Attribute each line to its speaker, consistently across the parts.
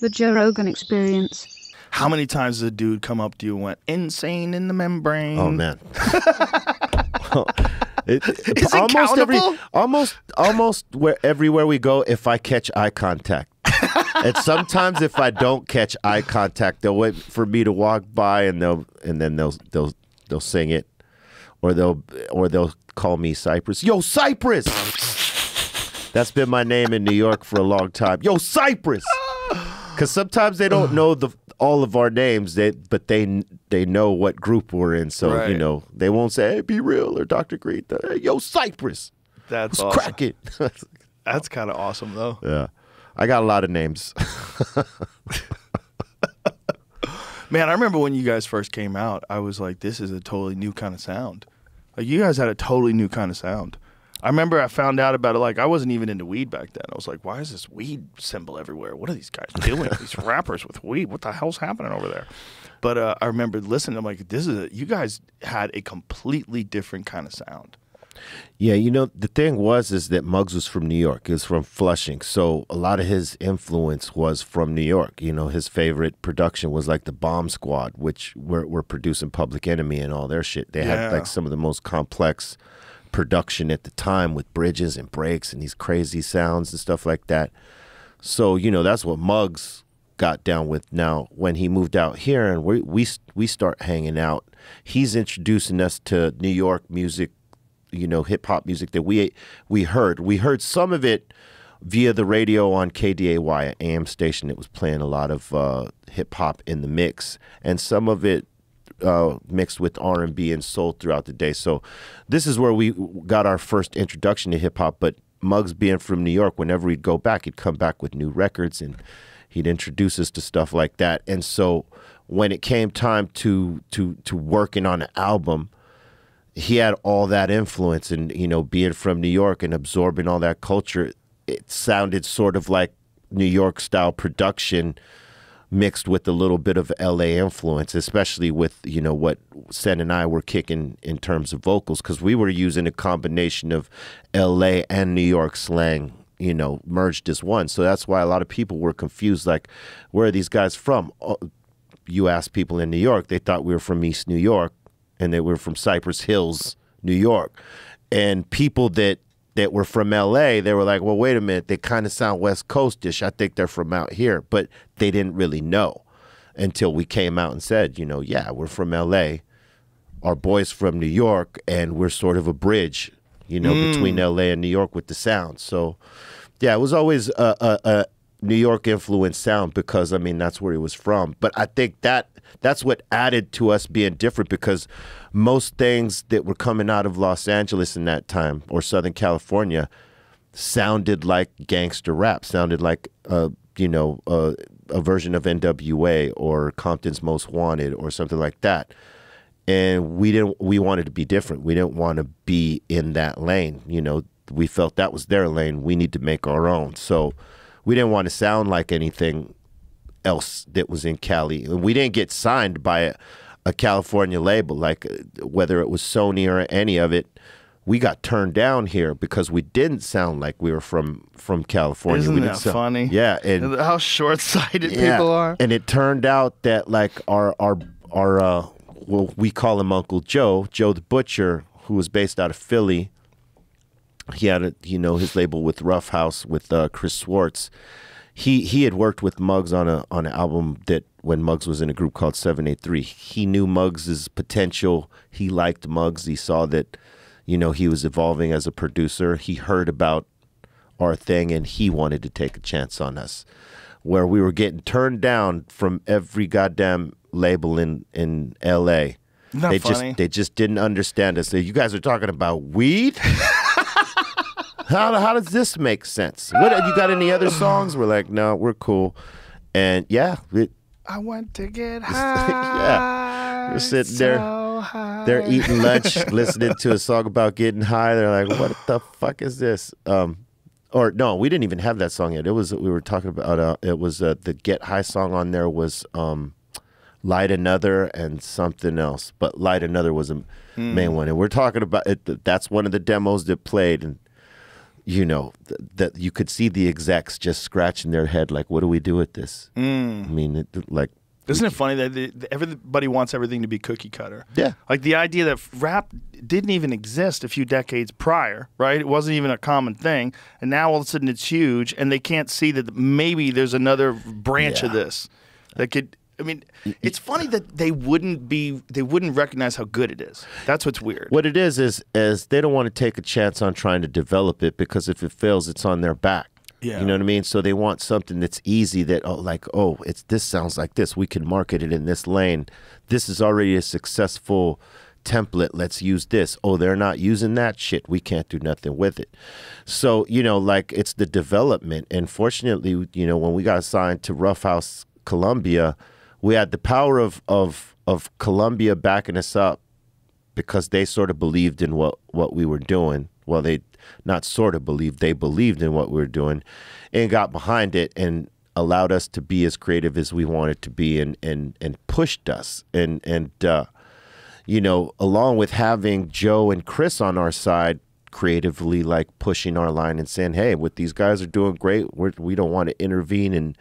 Speaker 1: The Joe Rogan Experience.
Speaker 2: How many times does a dude come up to you and went insane in the membrane?
Speaker 3: Oh man. It-
Speaker 2: Is it
Speaker 3: almost every almost almost where everywhere we go if I catch eye contact. and sometimes if I don't catch eye contact, they'll wait for me to walk by and they'll and then they'll they'll they'll sing it or they'll or they'll call me Cypress. Yo, Cypress. That's been my name in New York for a long time. Yo, Cypress. Cuz sometimes they don't know the all of our names, they but they they know what group we're in, so you know they won't say "Hey, "B-Real" or "Dr. Green." Hey, yo, Cypress,
Speaker 2: That's awesome.
Speaker 3: cracking?
Speaker 2: That's kind of awesome though.
Speaker 3: yeah, I got a lot of names.
Speaker 2: Man, I remember when you guys first came out, I was like, this is a totally new kind of sound. Like, you guys had a totally new kind of sound. I remember I found out about it. Like, I wasn't even into weed back then. I was like, why is this weed symbol everywhere? What are these guys doing? these rappers with weed? What the hell's happening over there? But uh, I remember listening. I'm like, this is a, you guys had a completely different kind of sound.
Speaker 3: Yeah, you know the thing was is that Muggs was from New York. He was from Flushing, so a lot of his influence was from New York. You know, his favorite production was like the Bomb Squad, which were, were producing Public Enemy and all their shit. They
Speaker 2: Yeah.
Speaker 3: had like some of the most complex production at the time with bridges and breaks and these crazy sounds and stuff like that. So you know that's what Muggs got down with. Now when he moved out here and we we we start hanging out, he's introducing us to New York music, you know, hip hop music that we we heard. We heard some of it via the radio on KDAY, an AM station that was playing a lot of uh, hip hop in the mix, and some of it uh, mixed with R and B and soul throughout the day. So this is where we got our first introduction to hip hop. But Muggs being from New York, whenever he'd go back, he'd come back with new records and he'd introduce us to stuff like that. And so when it came time to to to working on an album, he had all that influence and you know being from New York and absorbing all that culture it sounded sort of like New York style production mixed with a little bit of LA influence especially with you know what Sen and I were kicking in terms of vocals cuz we were using a combination of LA and New York slang you know merged as one so that's why a lot of people were confused like where are these guys from Oh, you ask people in New York, they thought we were from East New York and they were from Cypress Hills, New York. And people that that were from LA, they were like, well, wait a minute, they kind of sound West Coastish. I think they're from out here. But they didn't really know until we came out and said, you know, yeah, we're from LA. Our boys from New York, and we're sort of a bridge, you know, between mm. LA and New York with the sound. So, yeah, it was always a, a, a New York influenced sound because I mean that's where he was from. But I think that that's what added to us being different because most things that were coming out of Los Angeles in that time or Southern California sounded like gangster rap, sounded like uh, you know uh, a version of NWA or Compton's Most Wanted or something like that. And we didn't. We wanted to be different. We didn't want to be in that lane. You know, we felt that was their lane. We need to make our own. So we didn't want to sound like anything else that was in Cali. And we didn't get signed by a, a California label, like uh, whether it was Sony or any of it. We got turned down here because we didn't sound like we were from from California.
Speaker 2: Isn't that
Speaker 3: sound-
Speaker 2: funny?
Speaker 3: Yeah, and
Speaker 2: How short sighted
Speaker 3: yeah,
Speaker 2: people are.
Speaker 3: And it turned out that like our our our uh well we call him Uncle Joe, Joe the Butcher, who was based out of Philly. He had a you know his label with Ruffhouse with uh, Chris Schwartz. He he had worked with Muggs on a on an album that when Muggs was in a group called 7A3. He knew Muggs's potential. He liked Muggs. He saw that you know he was evolving as a producer. He heard about our thing and he wanted to take a chance on us where we were getting turned down from every goddamn label in in LA.
Speaker 2: That
Speaker 3: they
Speaker 2: funny?
Speaker 3: just they just didn't understand us. You guys are talking about weed? how how does this make sense? What you got any other songs? We're like, "No, we're cool." And yeah, it,
Speaker 2: I want to get high.
Speaker 3: Yeah. We're sitting there. they're eating lunch, listening to a song about getting high. They're like, "What the fuck is this?" Um, or no, we didn't even have that song yet. It was we were talking about. Uh, it was uh, the Get High song on there was um, Light Another and something else, but Light Another was a main one. And we're talking about it. That's one of the demos that played, and you know, th- that you could see the execs just scratching their head, like, what do we do with this?
Speaker 2: Mm.
Speaker 3: I mean, it, like,
Speaker 2: Isn't it funny that the, the- everybody wants everything to be cookie cutter?
Speaker 3: Yeah.
Speaker 2: Like the idea that rap didn't even exist a few decades prior, right? It wasn't even a common thing. And now all of a sudden it's huge and they can't see that maybe there's another branch of this that could. I mean, it's funny that they wouldn't be, they wouldn't recognize how good it is. That's what's weird.
Speaker 3: What it is is is they don't want to take a chance on trying to develop it because if it fails, it's on their back.
Speaker 2: Yeah.
Speaker 3: You know what I mean? So they want something that's easy that oh like, oh, it's this sounds like this. We can market it in this lane. This is already a successful template. Let's use this. Oh, they're not using that shit. We can't do nothing with it. So, you know, like it's the development. And fortunately, you know, when we got signed to Ruffhouse Columbia, we had the power of of of Columbia backing us up because they sort of believed in what what we were doing. Well, they not sort of believed; they believed in what we were doing, and got behind it and allowed us to be as creative as we wanted to be, and and and pushed us. And and uh, you know, along with having Joe and Chris on our side creatively, like pushing our line and saying, "Hey, what these guys are doing, great. We're, we don't want to intervene and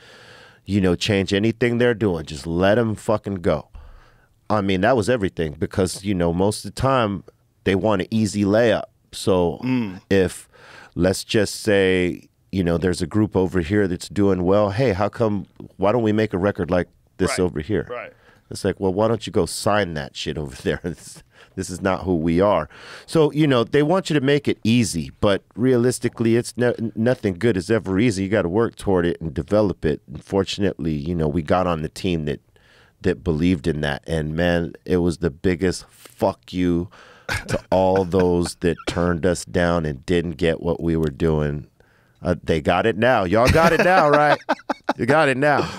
Speaker 3: you know change anything they're doing. Just let them fucking go." I mean, that was everything because, you know, most of the time they want an easy layup. So mm. if, let's just say, you know, there's a group over here that's doing well, hey, how come, why don't we make a record like this
Speaker 2: Right,
Speaker 3: over here?
Speaker 2: right.
Speaker 3: It's like, well, why don't you go sign that shit over there? This, is not who we are. So, you know, they want you to make it easy, but realistically, it's no, nothing good is ever easy. You got to work toward it and develop it. Unfortunately, you know, we got on the team that that believed in that, and man, it was the biggest fuck you to all those that turned us down and didn't get what we were doing. Uh, they got it now. Y'all got it now, right? you got it now.